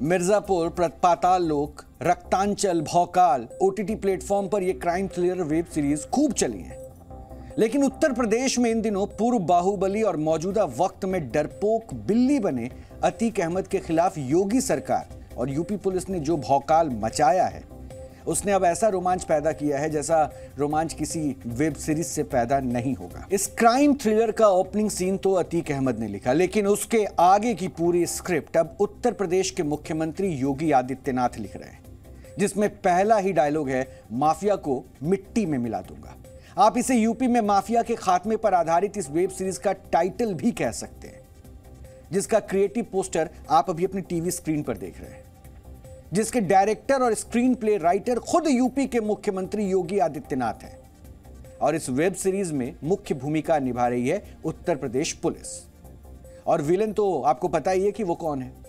मिर्जापुर प्रतपाताल लोक, रक्तांचल, भौकाल OTT platform पर यह क्राइम थ्रिलर वेब सीरीज़ खूब चली है। लेकिन उत्तर प्रदेश में इन दिनों पूर्व बाहुबली और मौजूदा वक्त में डरपोक बिल्ली बने अतीक अहमद के खिलाफ योगी सरकार और यूपी पुलिस ने जो भौकाल मचाया है उसने अब ऐसा रोमांच पैदा किया है जैसा रोमांच किसी वेब सीरीज़ से पैदा नहीं होगा। इस क्राइम थ्रिलर का ओपनिंग सीन तो अतीक अहमद ने लिखा, लेकिन उसके आगे की पूरी स्क्रिप्ट अब उत्तर प्रदेश के मुख्यमंत्री योगी आदित्यनाथ लिख रहे हैं, जिसमें पहला ही डायलॉग है, माफिया को मिट्टी में मिला दूँगा। आप इसे यूपी में माफिया के खात्मे पर आधारित इस वेब सीरीज़ का टाइटल भी कह सकते हैं, जिसका क्रिएटिव पोस्टर आप अभी अपनी टीवी स्क्रीन पर देख रहे हैं। जिसके डायरेक्टर और स्क्रीन प्ले राइटर खुद यूपी के मुख्यमंत्री योगी आदित्यनाथ हैं। और इस वेब सीरीज़ में मुख्य भूमिका निभा रही है उत्तर प्रदेश पुलिस। और विलेन तो आपको पता ही है कि वो कौन है?